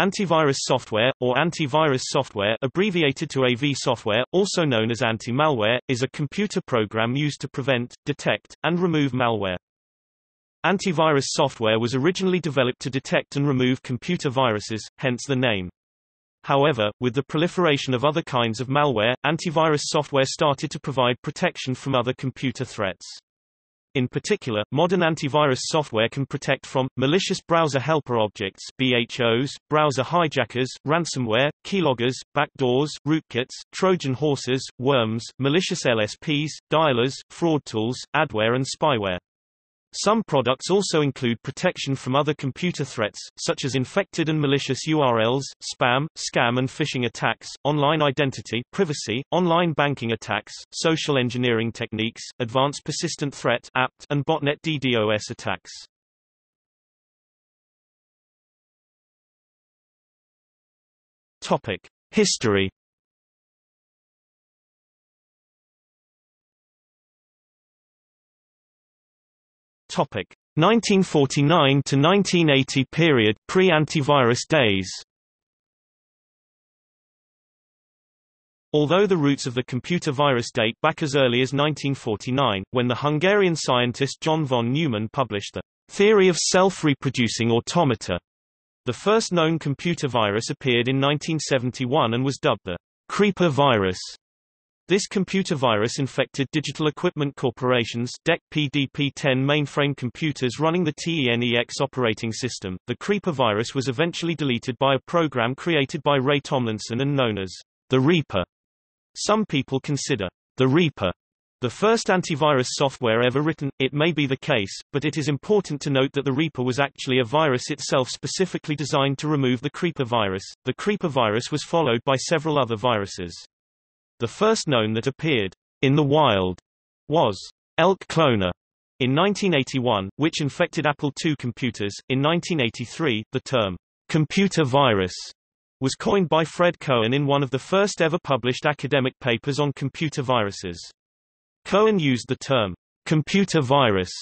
Antivirus software, or antivirus software abbreviated to AV software, also known as anti-malware, is a computer program used to prevent, detect, and remove malware. Antivirus software was originally developed to detect and remove computer viruses, hence the name. However, with the proliferation of other kinds of malware, antivirus software started to provide protection from other computer threats. In particular, modern antivirus software can protect from, malicious browser helper objects BHOs, browser hijackers, ransomware, keyloggers, backdoors, rootkits, Trojan horses, worms, malicious LSPs, dialers, fraud tools, adware and spyware. Some products also include protection from other computer threats, such as infected and malicious URLs, spam, scam and phishing attacks, online identity privacy, online banking attacks, social engineering techniques, advanced persistent threat APT, and botnet DDoS attacks. Topic: History Topic 1949 to 1980 period pre-antivirus days. Although the roots of the computer virus date back as early as 1949, when the Hungarian scientist John von Neumann published the theory of self-reproducing automata, the first known computer virus appeared in 1971 and was dubbed the creeper virus. This computer virus infected Digital Equipment Corporation's DEC PDP-10 mainframe computers running the TENEX operating system. The Creeper virus was eventually deleted by a program created by Ray Tomlinson and known as the Reaper. Some people consider the Reaper the first antivirus software ever written. It may be the case, but it is important to note that the Reaper was actually a virus itself specifically designed to remove the Creeper virus. The Creeper virus was followed by several other viruses. The first known that appeared in the wild was Elk Cloner in 1981, which infected Apple II computers. In 1983, the term computer virus was coined by Fred Cohen in one of the first ever published academic papers on computer viruses. Cohen used the term computer virus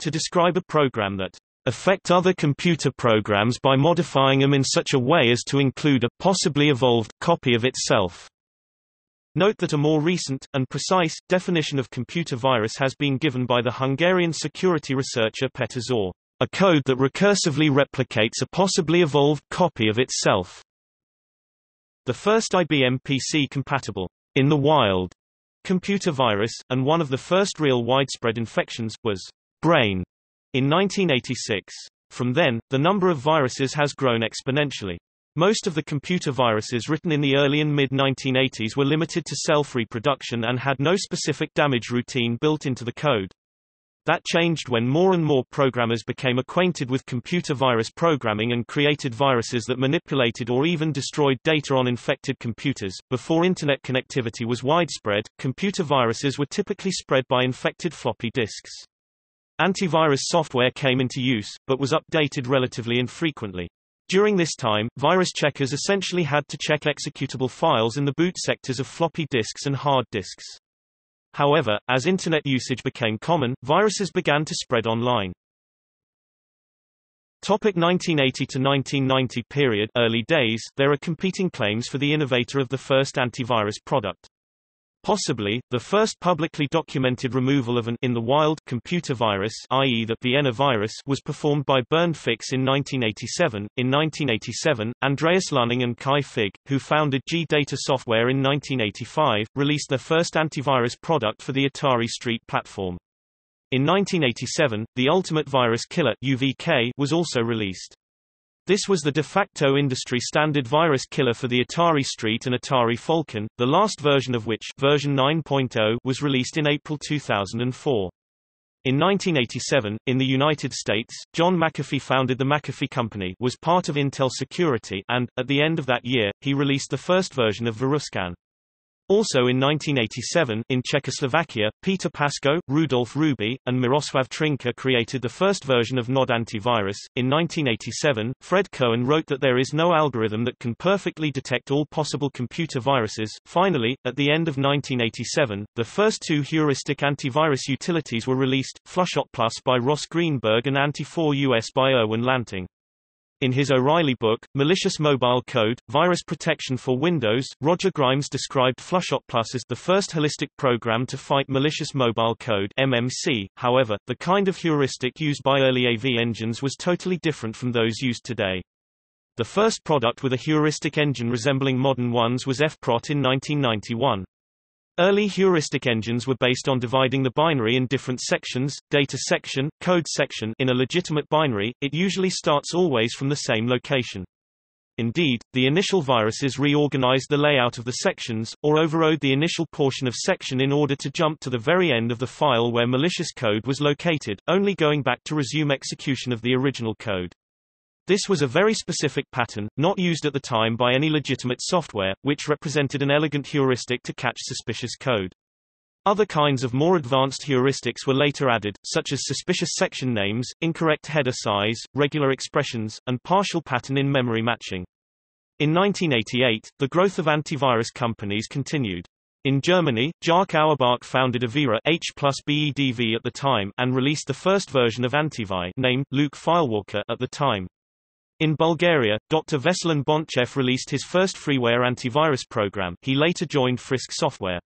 to describe a program that affect other computer programs by modifying them in such a way as to include a possibly evolved copy of itself. Note that a more recent, and precise, definition of computer virus has been given by the Hungarian security researcher Peter Szor, a code that recursively replicates a possibly evolved copy of itself. The first IBM PC-compatible, in the wild, computer virus, and one of the first real widespread infections, was Brain in 1986. From then, the number of viruses has grown exponentially. Most of the computer viruses written in the early and mid-1980s were limited to self-reproduction and had no specific damage routine built into the code. That changed when more and more programmers became acquainted with computer virus programming and created viruses that manipulated or even destroyed data on infected computers. Before internet connectivity was widespread, computer viruses were typically spread by infected floppy disks. Antivirus software came into use, but was updated relatively infrequently. During this time, virus checkers essentially had to check executable files in the boot sectors of floppy disks and hard disks. However, as Internet usage became common, viruses began to spread online. Topic 1980 to 1990 period early days There are competing claims for the innovator of the first antivirus product. Possibly, the first publicly documented removal of an in the wild computer virus i.e. the Vienna virus was performed by Bernd Fix in 1987. In 1987, Andreas Lunning and Kai Fig, who founded G-Data Software in 1985, released their first antivirus product for the Atari ST platform. In 1987, the Ultimate Virus Killer UVK was also released. This was the de facto industry standard virus killer for the Atari ST and Atari Falcon, the last version of which version 9.0 was released in April 2004. In 1987, in the United States, John McAfee founded the McAfee Company was part of Intel Security and, at the end of that year, he released the first version of VirusScan. Also in 1987, in Czechoslovakia, Peter Pasko, Rudolf Hrubý, and Miroslav Trnka created the first version of Nod antivirus. In 1987, Fred Cohen wrote that there is no algorithm that can perfectly detect all possible computer viruses. Finally, at the end of 1987, the first two heuristic antivirus utilities were released, Flushot Plus by Ross Greenberg and Anti4US by Erwin Lanting. In his O'Reilly book, Malicious Mobile Code, Virus Protection for Windows, Roger Grimes described Flushot Plus as the first holistic program to fight malicious mobile code MMC. However, the kind of heuristic used by early AV engines was totally different from those used today. The first product with a heuristic engine resembling modern ones was FPROT in 1991. Early heuristic engines were based on dividing the binary in different sections, data section, code section in a legitimate binary, it usually starts always from the same location. Indeed, the initial viruses reorganized the layout of the sections, or overrode the initial portion of section in order to jump to the very end of the file where malicious code was located, only going back to resume execution of the original code. This was a very specific pattern, not used at the time by any legitimate software, which represented an elegant heuristic to catch suspicious code. Other kinds of more advanced heuristics were later added, such as suspicious section names, incorrect header size, regular expressions, and partial pattern in memory matching. In 1988, the growth of antivirus companies continued. In Germany, Tjark Auerbach founded Avira H plus BEDV at the time and released the first version of AntiVir named Luke Filewalker at the time. In Bulgaria, Dr. Veselin Bontchev released his first freeware antivirus program he later joined Frisk Software.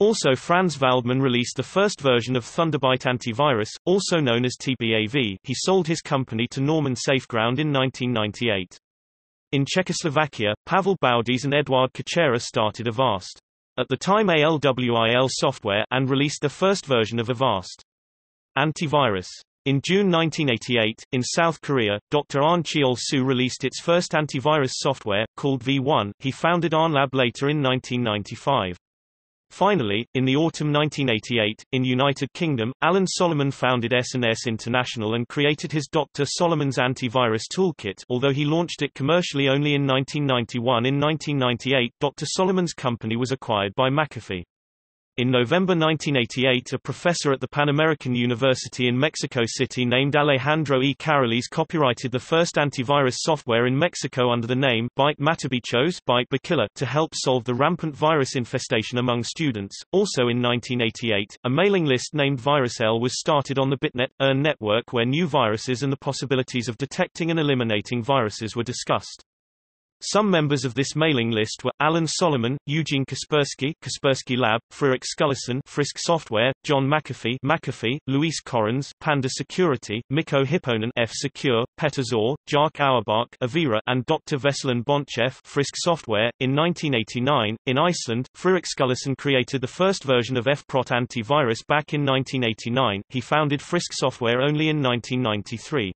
Also Frans Veldman released the first version of Thunderbyte antivirus, also known as TBAV he sold his company to Norman Safeground in 1998. In Czechoslovakia, Pavel Baudiš and Eduard Kučera started Avast. At the time ALWIL Software and released the first version of Avast. Antivirus in June 1988, in South Korea, Dr. Ahn Cheol-soo released its first antivirus software, called V1. He founded Lab later in 1995. Finally, in the autumn 1988, in United Kingdom, Alan Solomon founded S&S International and created his Dr. Solomon's antivirus toolkit although he launched it commercially only in 1991 In 1998, Dr. Solomon's company was acquired by McAfee. In November 1988 a professor at the Pan American University in Mexico City named Alejandro E. Carriles copyrighted the first antivirus software in Mexico under the name Byte Matabichos to help solve the rampant virus infestation among students. Also in 1988, a mailing list named VirusL was started on the BitNet EARN network where new viruses and the possibilities of detecting and eliminating viruses were discussed. Some members of this mailing list were, Alan Solomon, Eugene Kaspersky Kaspersky Lab, Fredrik Skulason Frisk Software, John McAfee McAfee, Luis Corrons Panda Security, Mikko Hyppönen, F-Secure, Peter Szor, Tjark Auerbach Avira and Dr. Veselin Bontchev Frisk Software. In 1989, in Iceland, Fredrik Skulason created the first version of FPROT antivirus back in 1989, he founded Frisk Software only in 1993.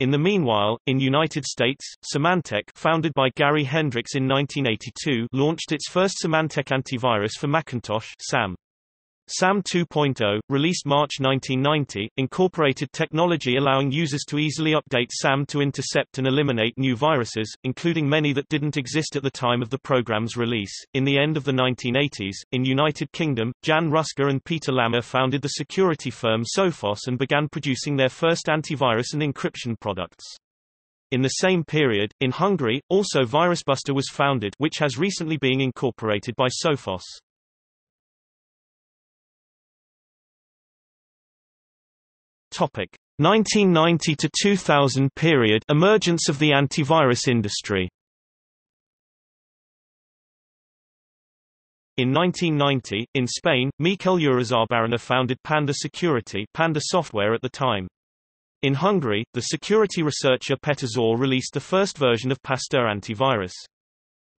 In the meanwhile, in United States, Symantec founded by Gary Hendrix in 1982 launched its first Symantec antivirus for Macintosh SAM. SAM 2.0, released March 1990, incorporated technology allowing users to easily update SAM to intercept and eliminate new viruses, including many that didn't exist at the time of the program's release. In the end of the 1980s, in United Kingdom, Jan Hruska and Peter Lammer founded the security firm Sophos and began producing their first antivirus and encryption products. In the same period, in Hungary, also VirusBuster was founded which has recently been incorporated by Sophos. Topic 1990 to 2000 period emergence of the antivirus industry. In 1990, in Spain, Mikel Urizarbarrena founded Panda Security Panda Software at the time. In Hungary, the security researcher Peter Szor released the first version of Pasteur antivirus.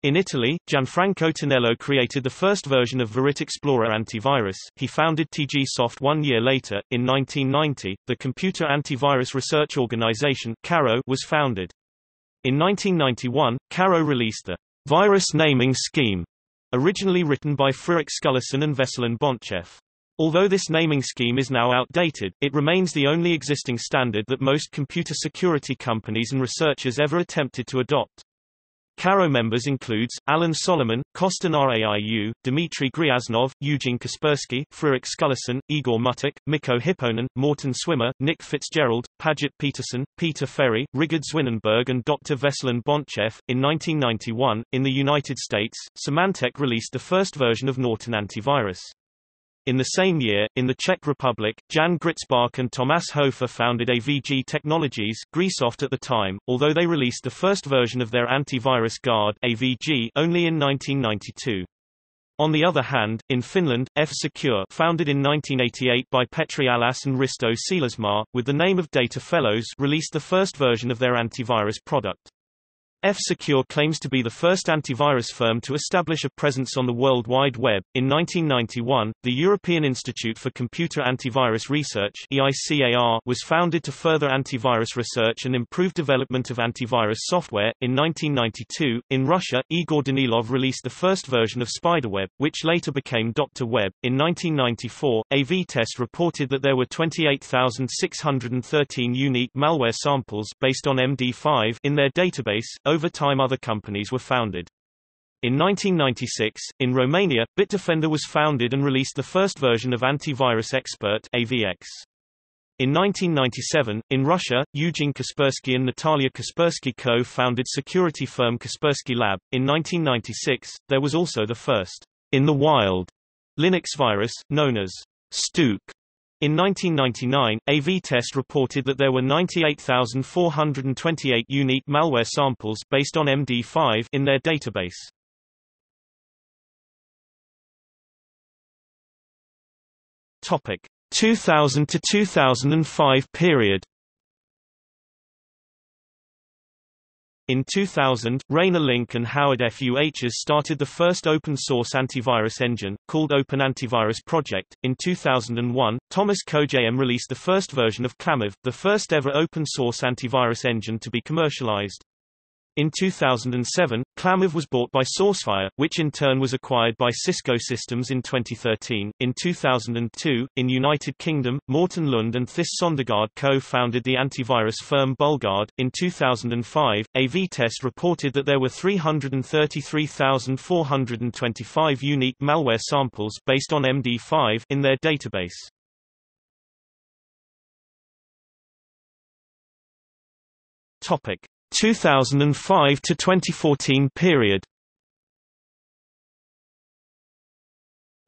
In Italy, Gianfranco Tonello created the first version of VirIT eXplorer antivirus. He founded TG Soft one year later. In 1990, the Computer Antivirus Research Organization (CARO) was founded. In 1991, CARO released the Virus Naming Scheme, originally written by Fredrik Skulason and Veselin Bontchev. Although this naming scheme is now outdated, it remains the only existing standard that most computer security companies and researchers ever attempted to adopt. CARO members includes, Alan Solomon, Costin Raiu, Dmitry Gryaznov, Eugene Kaspersky, Fredrik Skulason, Igor Muttik, Mikko Hyppönen, Morton Swimmer, Nick Fitzgerald, Padgett Peterson, Peter Ferrie, Righard Zwienenberg and Dr. Veselin Bontchev. In 1991, in the United States, Symantec released the first version of Norton antivirus. In the same year, in the Czech Republic, Jan Gritzbach and Tomáš Hofer founded AVG Technologies Grisoft at the time, although they released the first version of their antivirus guard AVG only in 1992. On the other hand, in Finland, F-Secure founded in 1988 by Petri Allas and Risto Siilasmaa, with the name of Data Fellows released the first version of their antivirus product. F-Secure claims to be the first antivirus firm to establish a presence on the World Wide Web. In 1991, the European Institute for Computer Antivirus Research (EICAR) was founded to further antivirus research and improve development of antivirus software. In 1992, in Russia, Igor Danilov released the first version of SpiderWeb, which later became Dr. Web. In 1994, AV-Test reported that there were 28,613 unique malware samples based on MD5 in their database over time other companies were founded. In 1996, in Romania, Bitdefender was founded and released the first version of Antivirus Expert AVX. In 1997, in Russia, Eugene Kaspersky and Natalia Kaspersky co-founded security firm Kaspersky Lab. In 1996, there was also the first in the wild Linux virus, known as Stuke, in 1999, AV-Test reported that there were 98,428 unique malware samples based on MD5 in their database. Topic 2000 to 2005 period In 2000, Rainer Link and Howard Fuhs started the first open-source antivirus engine, called Open Antivirus Project. In 2001, Tomasz Kojm released the first version of ClamAV, the first ever open-source antivirus engine to be commercialized. In 2007, ClamAV was bought by Sourcefire, which in turn was acquired by Cisco Systems in 2013. In 2002, in United Kingdom, Morten Lund and Thys Sondergaard co-founded the antivirus firm BullGuard. In 2005, AV-Test reported that there were 333,425 unique malware samples based on MD5 in their database. Topic: 2005 to 2014 period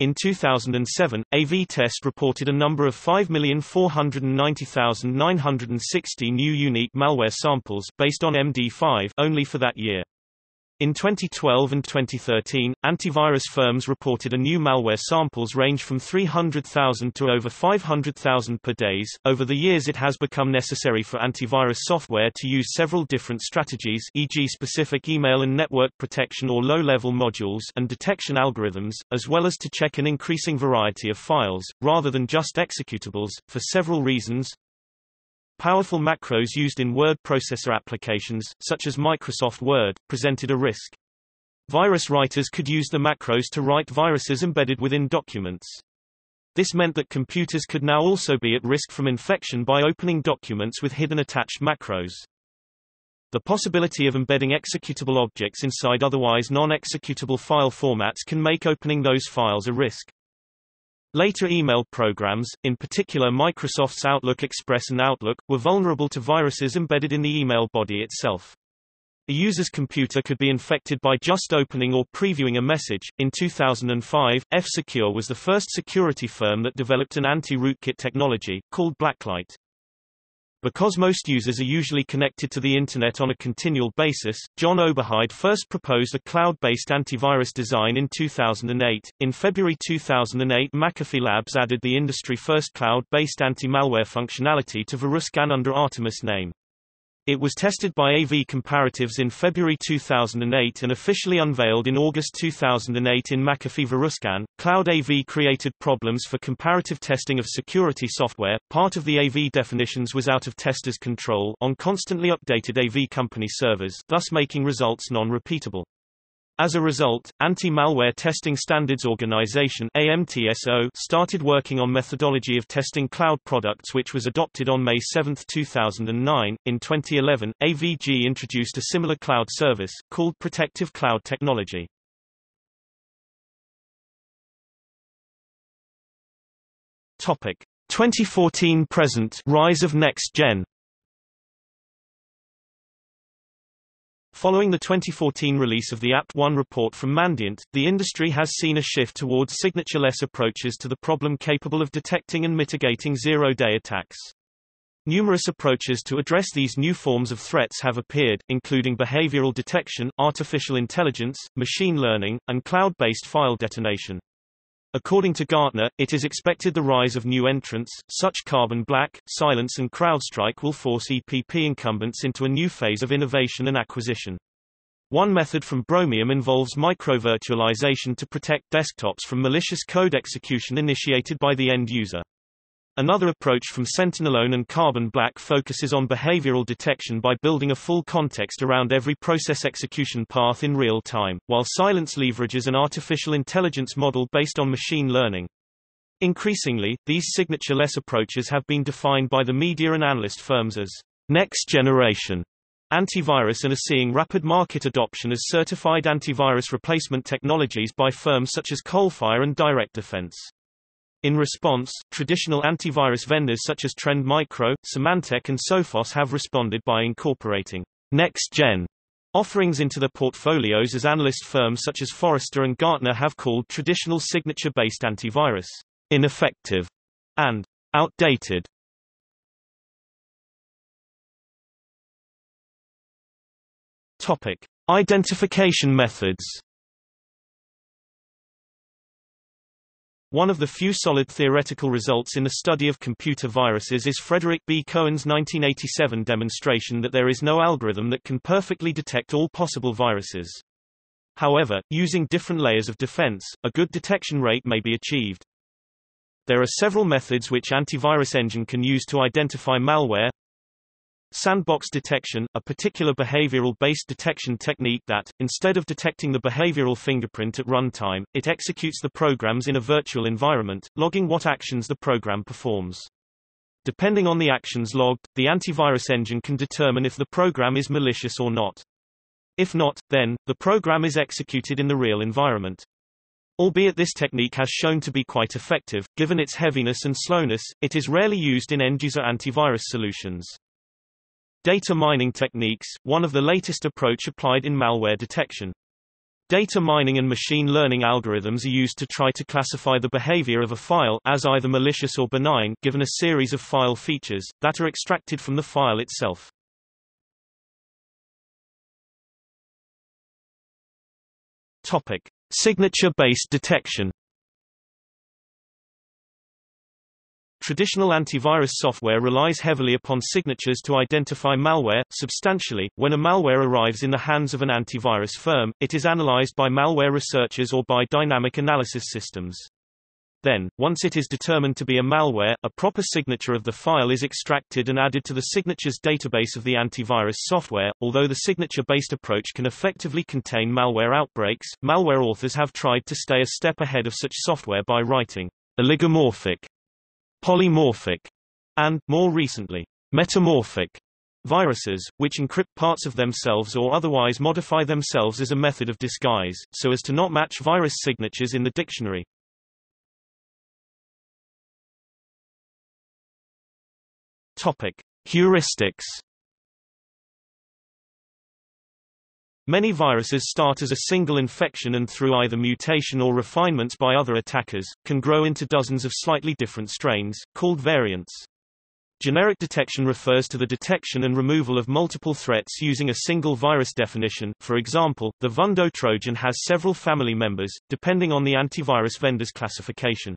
In 2007, AV-Test reported a number of 5,490,960 new unique malware samples based on MD5 only for that year. In 2012 and 2013, antivirus firms reported a new malware samples range from 300,000 to over 500,000 per days. Over the years it has become necessary for antivirus software to use several different strategies e.g. specific email and network protection or low-level modules and detection algorithms, as well as to check an increasing variety of files, rather than just executables, for several reasons, Powerful macros used in word processor applications, such as Microsoft Word, presented a risk. Virus writers could use the macros to write viruses embedded within documents. This meant that computers could now also be at risk from infection by opening documents with hidden attached macros. The possibility of embedding executable objects inside otherwise non-executable file formats can make opening those files a risk. Later email programs, in particular Microsoft's Outlook Express and Outlook, were vulnerable to viruses embedded in the email body itself. A user's computer could be infected by just opening or previewing a message. In 2005, F-Secure was the first security firm that developed an anti-rootkit technology, called Blacklight. Because most users are usually connected to the Internet on a continual basis, Jon Oberheide first proposed a cloud-based antivirus design in 2008. In February 2008 McAfee Labs added the industry-first cloud-based anti-malware functionality to VirusScan under Artemis name. It was tested by AV Comparatives in February 2008 and officially unveiled in August 2008 in McAfee VirusScan. Cloud AV created problems for comparative testing of security software. Part of the AV definitions was out of testers' control on constantly updated AV company servers, thus making results non-repeatable. As a result, Anti-Malware Testing Standards Organization AMTSO started working on methodology of testing cloud products which was adopted on May 7, 2009. In 2011, AVG introduced a similar cloud service, called Protective Cloud Technology. Topic 2014 present Rise of Next Gen Following the 2014 release of the APT1 report from Mandiant, the industry has seen a shift towards signature-less approaches to the problem capable of detecting and mitigating zero-day attacks. Numerous approaches to address these new forms of threats have appeared, including behavioral detection, artificial intelligence, machine learning, and cloud-based file detonation. According to Gartner, it is expected the rise of new entrants, such Carbon Black, Cylance and CrowdStrike will force EPP incumbents into a new phase of innovation and acquisition. One method from Bromium involves microvirtualization to protect desktops from malicious code execution initiated by the end user. Another approach from Sentinelone and Carbon Black focuses on behavioral detection by building a full context around every process execution path in real time, while Cylance leverages an artificial intelligence model based on machine learning. Increasingly, these signature-less approaches have been defined by the media and analyst firms as next generation antivirus and are seeing rapid market adoption as certified antivirus replacement technologies by firms such as Coalfire and Direct Defense. In response, traditional antivirus vendors such as Trend Micro, Symantec and Sophos have responded by incorporating next-gen offerings into their portfolios as analyst firms such as Forrester and Gartner have called traditional signature-based antivirus ineffective and outdated. Topic: Identification methods One of the few solid theoretical results in the study of computer viruses is Frederick B. Cohen's 1987 demonstration that there is no algorithm that can perfectly detect all possible viruses. However, using different layers of defense, a good detection rate may be achieved. There are several methods which antivirus engine can use to identify malware, Sandbox detection, a particular behavioral-based detection technique that, instead of detecting the behavioral fingerprint at runtime, it executes the programs in a virtual environment, logging what actions the program performs. Depending on the actions logged, the antivirus engine can determine if the program is malicious or not. If not, then, the program is executed in the real environment. Albeit this technique has shown to be quite effective, given its heaviness and slowness, it is rarely used in end-user antivirus solutions. Data mining techniques, one of the latest approach applied in malware detection. Data mining and machine learning algorithms are used to try to classify the behavior of a file as either malicious or benign given a series of file features, that are extracted from the file itself. Topic. Signature-based detection Traditional antivirus software relies heavily upon signatures to identify malware. Substantially, when a malware arrives in the hands of an antivirus firm, it is analyzed by malware researchers or by dynamic analysis systems. Then, once it is determined to be a malware, a proper signature of the file is extracted and added to the signatures database of the antivirus software. Although the signature-based approach can effectively contain malware outbreaks, malware authors have tried to stay a step ahead of such software by writing oligomorphic polymorphic, and, more recently, metamorphic viruses, which encrypt parts of themselves or otherwise modify themselves as a method of disguise, so as to not match virus signatures in the dictionary. Topic. Heuristics Many viruses start as a single infection and through either mutation or refinements by other attackers, can grow into dozens of slightly different strains, called variants. Generic detection refers to the detection and removal of multiple threats using a single virus definition. For example, the Vundo Trojan has several family members, depending on the antivirus vendor's classification.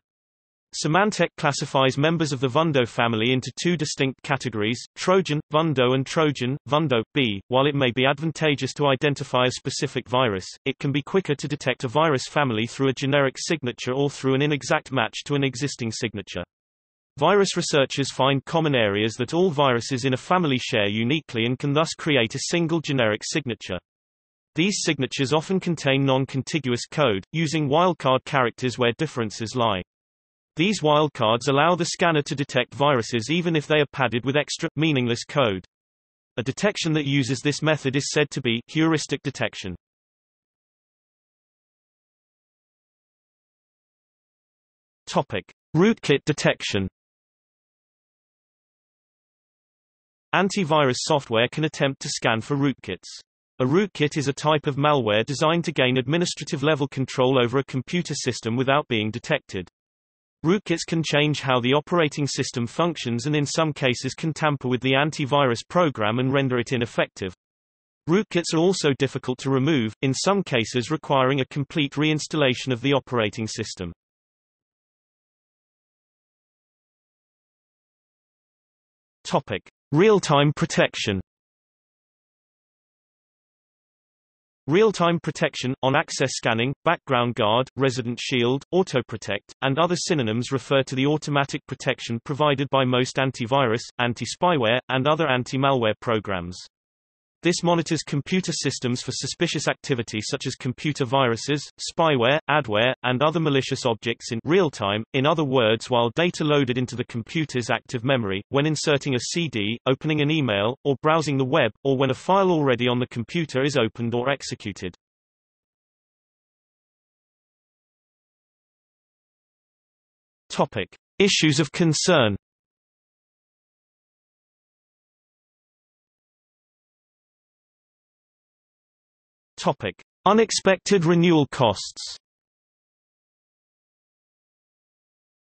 Symantec classifies members of the Vundo family into two distinct categories, Trojan, Vundo and Trojan, Vundo, B. While it may be advantageous to identify a specific virus, it can be quicker to detect a virus family through a generic signature or through an inexact match to an existing signature. Virus researchers find common areas that all viruses in a family share uniquely and can thus create a single generic signature. These signatures often contain non-contiguous code, using wildcard characters where differences lie. These wildcards allow the scanner to detect viruses even if they are padded with extra, meaningless code. A detection that uses this method is said to be heuristic detection. Topic: Rootkit detection. Antivirus software can attempt to scan for rootkits. A rootkit is a type of malware designed to gain administrative-level control over a computer system without being detected. Rootkits can change how the operating system functions and in some cases can tamper with the antivirus program and render it ineffective. Rootkits are also difficult to remove, in some cases requiring a complete reinstallation of the operating system. Topic: Real-time protection. Real-time protection, on-access scanning, background guard, resident shield, autoprotect, and other synonyms refer to the automatic protection provided by most antivirus, anti-spyware, and other anti-malware programs. This monitors computer systems for suspicious activity such as computer viruses, spyware, adware, and other malicious objects in real time, in other words while data loaded into the computer's active memory, when inserting a CD, opening an email, or browsing the web, or when a file already on the computer is opened or executed. Topic. Issues of concern Topic: Unexpected renewal costs.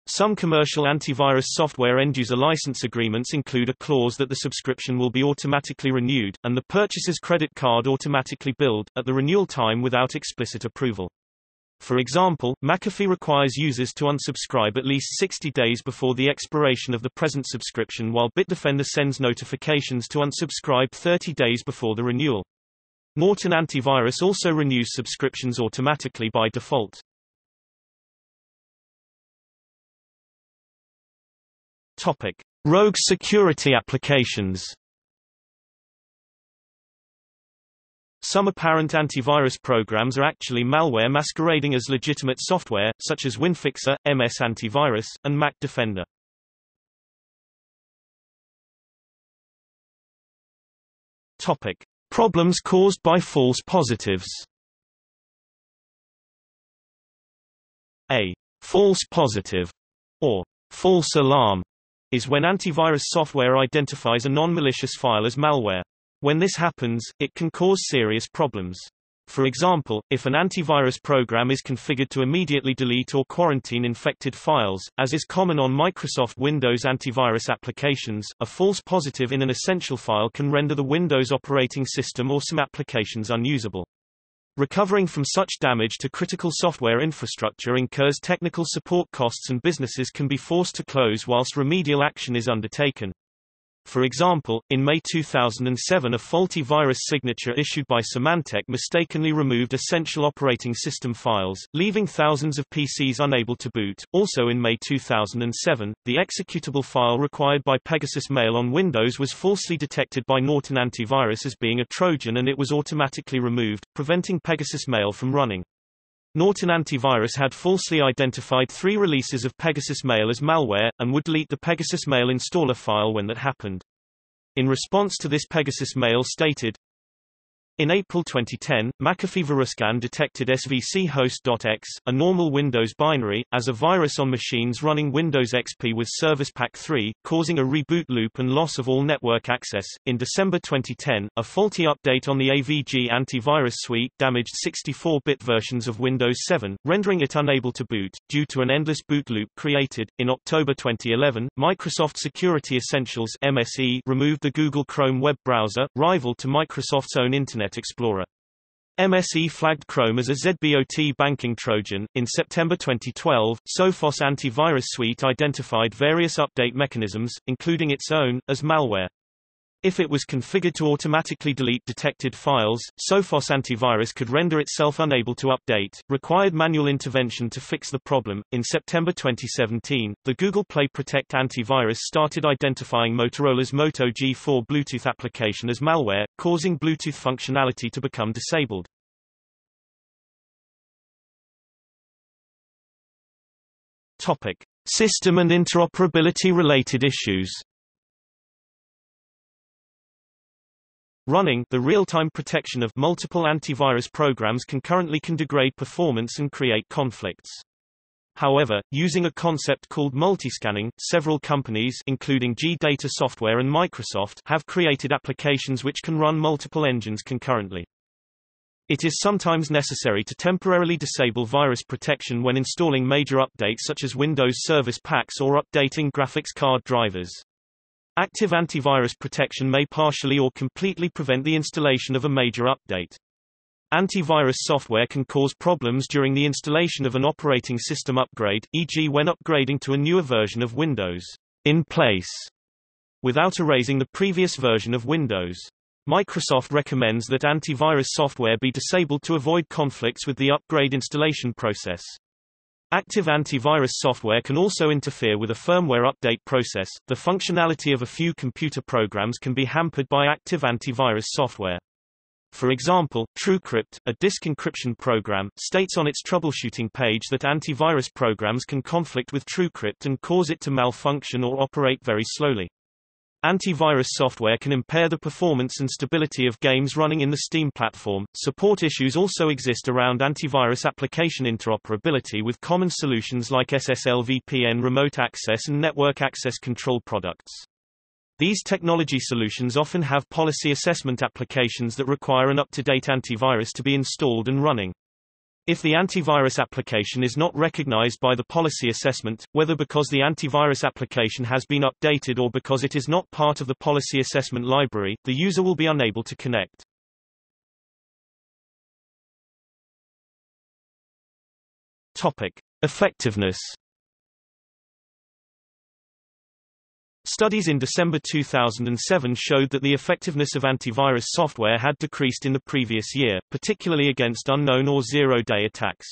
Some commercial antivirus software end-user license agreements include a clause that the subscription will be automatically renewed, and the purchaser's credit card automatically billed, at the renewal time without explicit approval. For example, McAfee requires users to unsubscribe at least 60 days before the expiration of the present subscription while Bitdefender sends notifications to unsubscribe 30 days before the renewal. Norton Antivirus also renews subscriptions automatically by default. Topic: Rogue security applications. Some apparent antivirus programs are actually malware masquerading as legitimate software, such as WinFixer, MS Antivirus, and Mac Defender. Topic: Problems caused by false positives A false positive or false alarm is when antivirus software identifies a non-malicious file as malware. When this happens, it can cause serious problems. For example, if an antivirus program is configured to immediately delete or quarantine infected files, as is common on Microsoft Windows antivirus applications, a false positive in an essential file can render the Windows operating system or some applications unusable. Recovering from such damage to critical software infrastructure incurs technical support costs and businesses can be forced to close whilst remedial action is undertaken. For example, in May 2007 a faulty virus signature issued by Symantec mistakenly removed essential operating system files, leaving thousands of PCs unable to boot. Also in May 2007, the executable file required by Pegasus Mail on Windows was falsely detected by Norton Antivirus as being a Trojan and it was automatically removed, preventing Pegasus Mail from running. Norton Antivirus had falsely identified three releases of Pegasus Mail as malware, and would delete the Pegasus Mail installer file when that happened. In response to this Pegasus Mail stated, in April 2010, McAfee VirusScan detected svchost.exe, a normal Windows binary, as a virus on machines running Windows XP with Service Pack 3, causing a reboot loop and loss of all network access. In December 2010, a faulty update on the AVG antivirus suite damaged 64-bit versions of Windows 7, rendering it unable to boot, due to an endless boot loop created. In October 2011, Microsoft Security Essentials MSE removed the Google Chrome web browser, rival to Microsoft's own Internet Internet Explorer. MSE flagged Chrome as a ZBOT banking Trojan. In September 2012, Sophos antivirus suite identified various update mechanisms, including its own, as malware. If it was configured to automatically delete detected files, Sophos antivirus could render itself unable to update, required manual intervention to fix the problem. In September 2017, the Google Play Protect antivirus started identifying Motorola's Moto G4 Bluetooth application as malware, causing Bluetooth functionality to become disabled. Topic: System and interoperability related issues. Running the real-time protection of multiple antivirus programs concurrently can degrade performance and create conflicts. However, using a concept called multiscanning, several companies including G-Data Software and Microsoft have created applications which can run multiple engines concurrently. It is sometimes necessary to temporarily disable virus protection when installing major updates such as Windows Service Packs or updating graphics card drivers. Active antivirus protection may partially or completely prevent the installation of a major update. Antivirus software can cause problems during the installation of an operating system upgrade, e.g. when upgrading to a newer version of Windows in place, without erasing the previous version of Windows. Microsoft recommends that antivirus software be disabled to avoid conflicts with the upgrade installation process. Active antivirus software can also interfere with a firmware update process. The functionality of a few computer programs can be hampered by active antivirus software. For example, TrueCrypt, a disk encryption program, states on its troubleshooting page that antivirus programs can conflict with TrueCrypt and cause it to malfunction or operate very slowly. Antivirus software can impair the performance and stability of games running in the Steam platform. Support issues also exist around antivirus application interoperability with common solutions like SSL VPN remote access and network access control products. These technology solutions often have policy assessment applications that require an up-to-date antivirus to be installed and running. If the antivirus application is not recognized by the policy assessment, whether because the antivirus application has been updated or because it is not part of the policy assessment library, the user will be unable to connect. Topic: Effectiveness Studies in December 2007 showed that the effectiveness of antivirus software had decreased in the previous year, particularly against unknown or zero-day attacks.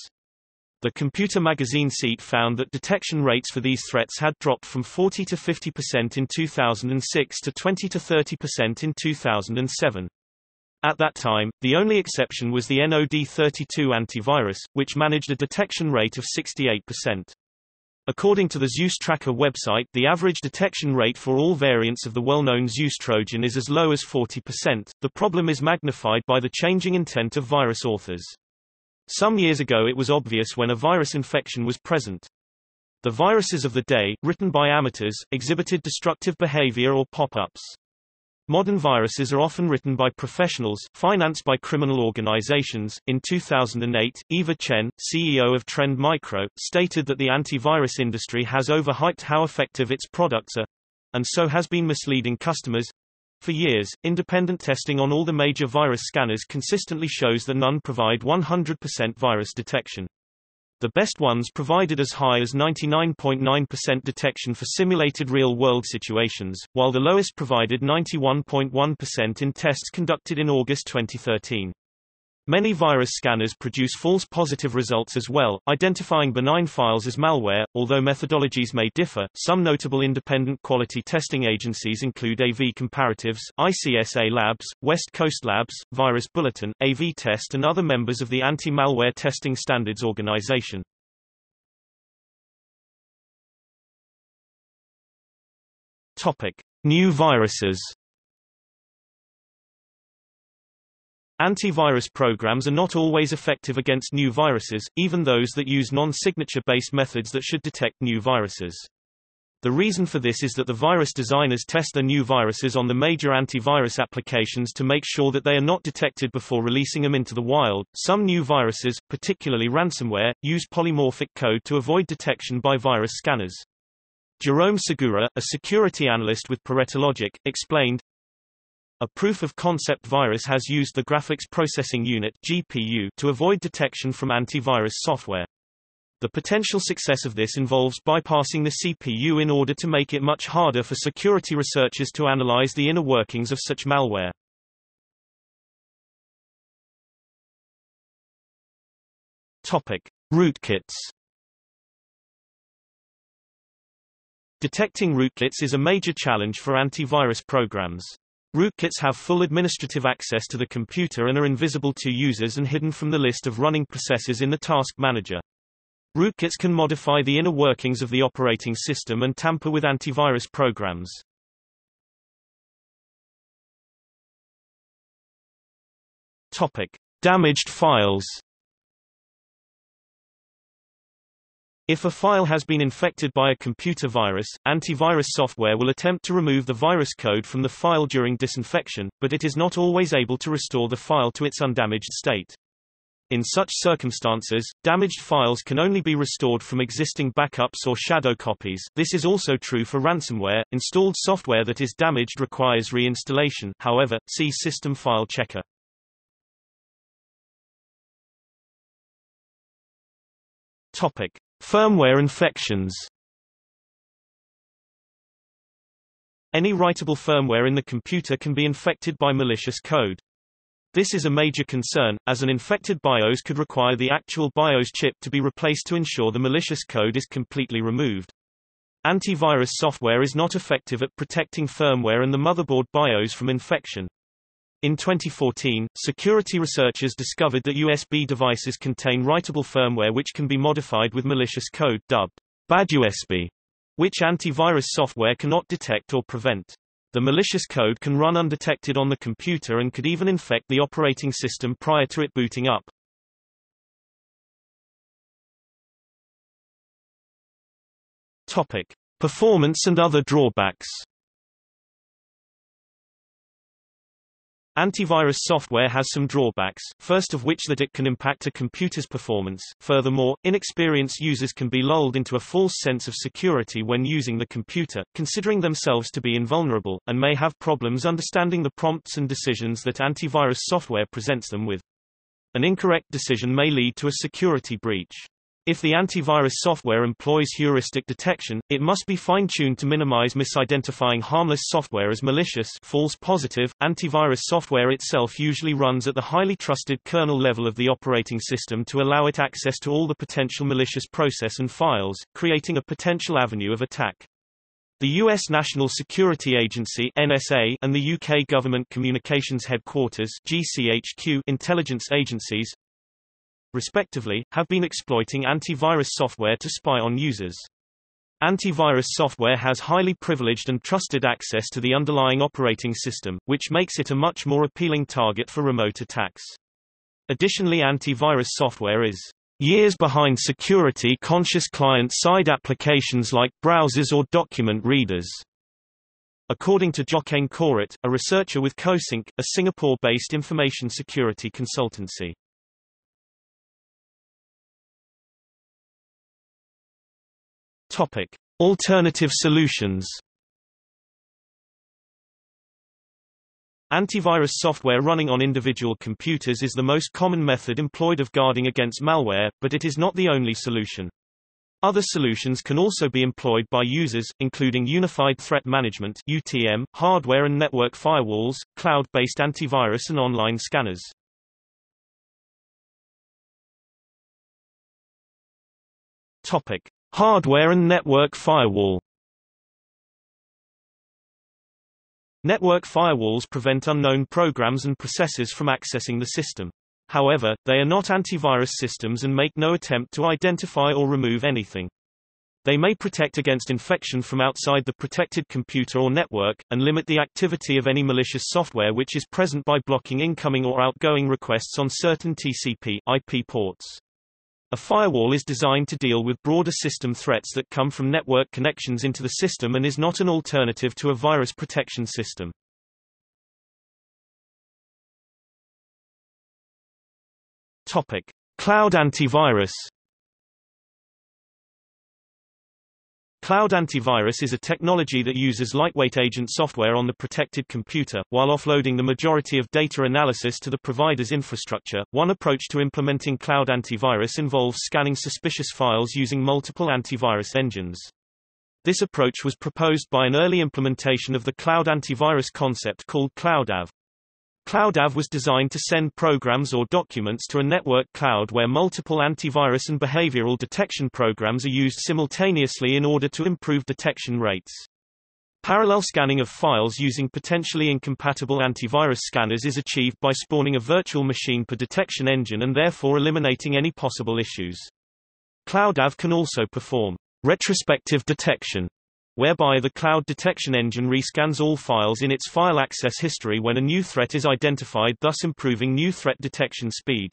The Computer Magazine SEAT found that detection rates for these threats had dropped from 40 to 50% in 2006 to 20 to 30% in 2007. At that time, the only exception was the NOD32 antivirus, which managed a detection rate of 68%. According to the Zeus Tracker website, the average detection rate for all variants of the well-known Zeus Trojan is as low as 40%. The problem is magnified by the changing intent of virus authors. Some years ago it was obvious when a virus infection was present. The viruses of the day, written by amateurs, exhibited destructive behavior or pop-ups. Modern viruses are often written by professionals, financed by criminal organizations. In 2008, Eva Chen, CEO of Trend Micro, stated that the antivirus industry has overhyped how effective its products are and so has been misleading customers. For years, independent testing on all the major virus scanners consistently shows that none provide 100% virus detection. The best ones provided as high as 99.9% detection for simulated real-world situations, while the lowest provided 91.1% in tests conducted in August 2013. Many virus scanners produce false positive results as well, identifying benign files as malware. Although methodologies may differ, some notable independent quality testing agencies include AV Comparatives, ICSA Labs, West Coast Labs, Virus Bulletin, AV Test and other members of the Anti-Malware Testing Standards Organization. Topic: New viruses Antivirus programs are not always effective against new viruses, even those that use non-signature-based methods that should detect new viruses. The reason for this is that the virus designers test their new viruses on the major antivirus applications to make sure that they are not detected before releasing them into the wild. Some new viruses, particularly ransomware, use polymorphic code to avoid detection by virus scanners. Jerome Segura, a security analyst with Pareto Logic, explained, a proof-of-concept virus has used the Graphics Processing Unit GPU to avoid detection from antivirus software. The potential success of this involves bypassing the CPU in order to make it much harder for security researchers to analyze the inner workings of such malware. Topic: Rootkits. Detecting rootkits is a major challenge for antivirus programs. Rootkits have full administrative access to the computer and are invisible to users and hidden from the list of running processes in the task manager. Rootkits can modify the inner workings of the operating system and tamper with antivirus programs. Topic: Damaged files. If a file has been infected by a computer virus, antivirus software will attempt to remove the virus code from the file during disinfection, but it is not always able to restore the file to its undamaged state. In such circumstances, damaged files can only be restored from existing backups or shadow copies. This is also true for ransomware. Installed software that is damaged requires reinstallation. However, see System File Checker. Topic: Firmware infections Any writable firmware in the computer can be infected by malicious code. This is a major concern, as an infected BIOS could require the actual BIOS chip to be replaced to ensure the malicious code is completely removed. Antivirus software is not effective at protecting firmware and the motherboard BIOS from infection. In 2014, security researchers discovered that USB devices contain writable firmware which can be modified with malicious code dubbed BadUSB, which antivirus software cannot detect or prevent. The malicious code can run undetected on the computer and could even infect the operating system prior to it booting up. Topic: Performance and other drawbacks. Antivirus software has some drawbacks, first of which that it can impact a computer's performance. Furthermore, inexperienced users can be lulled into a false sense of security when using the computer, considering themselves to be invulnerable, and may have problems understanding the prompts and decisions that antivirus software presents them with. An incorrect decision may lead to a security breach. If the antivirus software employs heuristic detection, it must be fine-tuned to minimize misidentifying harmless software as malicious false positive. Antivirus software itself usually runs at the highly trusted kernel level of the operating system to allow it access to all the potential malicious process and files, creating a potential avenue of attack. The U.S. National Security Agency NSA and the UK Government Communications Headquarters GCHQ intelligence agencies respectively, have been exploiting antivirus software to spy on users. Antivirus software has highly privileged and trusted access to the underlying operating system, which makes it a much more appealing target for remote attacks. Additionally antivirus software is years behind security-conscious client-side applications like browsers or document readers. According to Joxean Koret, a researcher with COSEINC, a Singapore-based information security consultancy. Topic: Alternative solutions. Antivirus software running on individual computers is the most common method employed of guarding against malware, but it is not the only solution. Other solutions can also be employed by users, including Unified Threat Management UTM, hardware and network firewalls, cloud-based antivirus and online scanners. Topic: Hardware and network firewall Network firewalls prevent unknown programs and processes from accessing the system. However, they are not antivirus systems and make no attempt to identify or remove anything. They may protect against infection from outside the protected computer or network, and limit the activity of any malicious software which is present by blocking incoming or outgoing requests on certain TCP IP ports. A firewall is designed to deal with broader system threats that come from network connections into the system and is not an alternative to a virus protection system. Topic: Cloud antivirus Cloud antivirus is a technology that uses lightweight agent software on the protected computer, while offloading the majority of data analysis to the provider's infrastructure. One approach to implementing cloud antivirus involves scanning suspicious files using multiple antivirus engines. This approach was proposed by an early implementation of the cloud antivirus concept called CloudAV. CloudAV was designed to send programs or documents to a network cloud where multiple antivirus and behavioral detection programs are used simultaneously in order to improve detection rates. Parallel scanning of files using potentially incompatible antivirus scanners is achieved by spawning a virtual machine per detection engine and therefore eliminating any possible issues. CloudAV can also perform retrospective detection whereby the cloud detection engine rescans all files in its file access history when a new threat is identified thus improving new threat detection speed.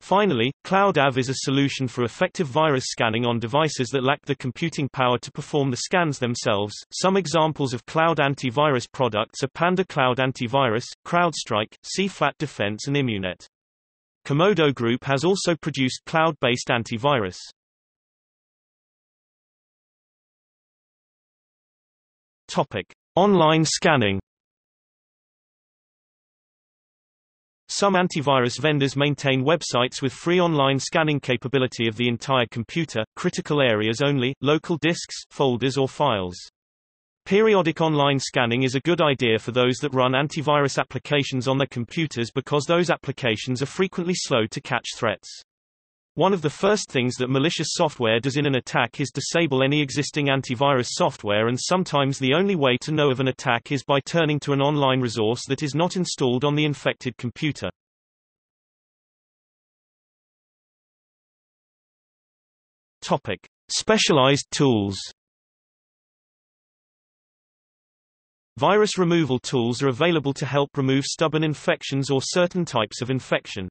Finally, CloudAV is a solution for effective virus scanning on devices that lack the computing power to perform the scans themselves. Some examples of cloud antivirus products are Panda Cloud Antivirus, CrowdStrike, C-Flat Defense and Immunet. Comodo Group has also produced cloud-based antivirus. Topic: Online scanning. Some antivirus vendors maintain websites with free online scanning capability of the entire computer, critical areas only, local disks, folders or files. Periodic online scanning is a good idea for those that run antivirus applications on their computers because those applications are frequently slow to catch threats. One of the first things that malicious software does in an attack is disable any existing antivirus software and sometimes the only way to know of an attack is by turning to an online resource that is not installed on the infected computer. Topic: Specialized tools. Virus removal tools are available to help remove stubborn infections or certain types of infection.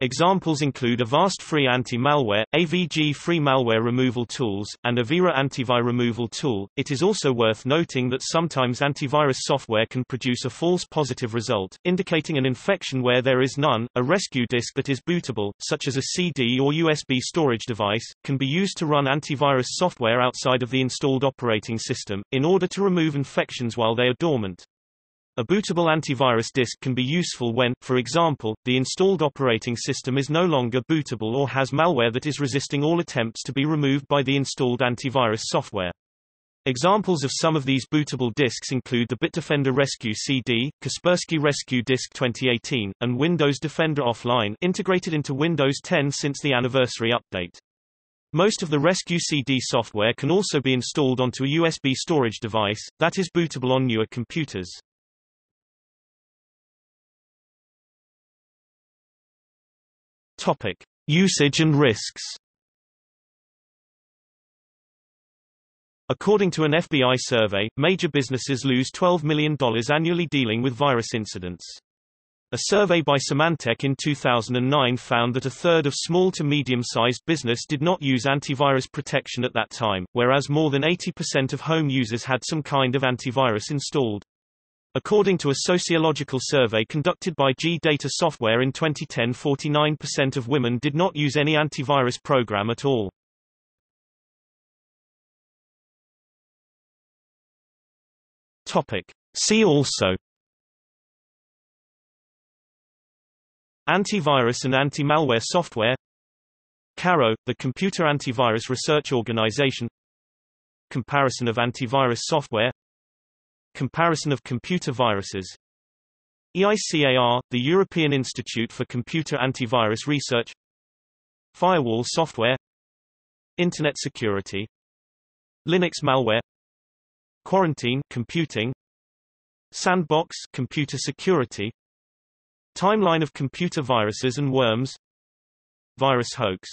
Examples include Avast Free Anti-Malware, AVG Free Malware Removal Tools, and Avira AntiVir Removal Tool. It is also worth noting that sometimes antivirus software can produce a false positive result, indicating an infection where there is none. A rescue disk that is bootable, such as a CD or USB storage device, can be used to run antivirus software outside of the installed operating system, in order to remove infections while they are dormant. A bootable antivirus disk can be useful when, for example, the installed operating system is no longer bootable or has malware that is resisting all attempts to be removed by the installed antivirus software. Examples of some of these bootable disks include the Bitdefender Rescue CD, Kaspersky Rescue Disk 2018, and Windows Defender Offline integrated into Windows 10 since the anniversary update. Most of the Rescue CD software can also be installed onto a USB storage device, that is bootable on newer computers. Topic: Usage and risks. According to an FBI survey, major businesses lose $12 million annually dealing with virus incidents. A survey by Symantec in 2009 found that a third of small to medium-sized business did not use antivirus protection at that time, whereas more than 80% of home users had some kind of antivirus installed. According to a sociological survey conducted by G-Data Software in 2010 49% of women did not use any antivirus program at all. Topic. See also Antivirus and anti-malware software CARO, the Computer Antivirus Research Organization Comparison of antivirus software Comparison of computer viruses. EICAR, the European Institute for Computer Antivirus Research. Firewall software. Internet security. Linux malware. Quarantine computing. Sandbox computer security. Timeline of computer viruses and worms. Virus hoax